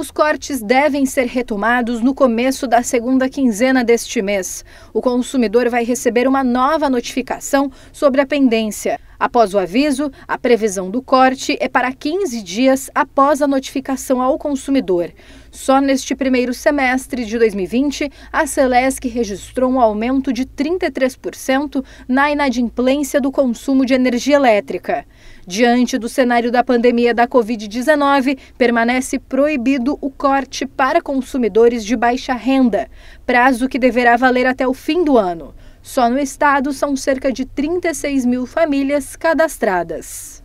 Os cortes devem ser retomados no começo da segunda quinzena deste mês. O consumidor vai receber uma nova notificação sobre a pendência. Após o aviso, a previsão do corte é para 15 dias após a notificação ao consumidor. Só neste primeiro semestre de 2020, a Celesc registrou um aumento de 33% na inadimplência do consumo de energia elétrica. Diante do cenário da pandemia da Covid-19, permanece proibido o corte para consumidores de baixa renda, prazo que deverá valer até o fim do ano. Só no estado são cerca de 36 mil famílias cadastradas.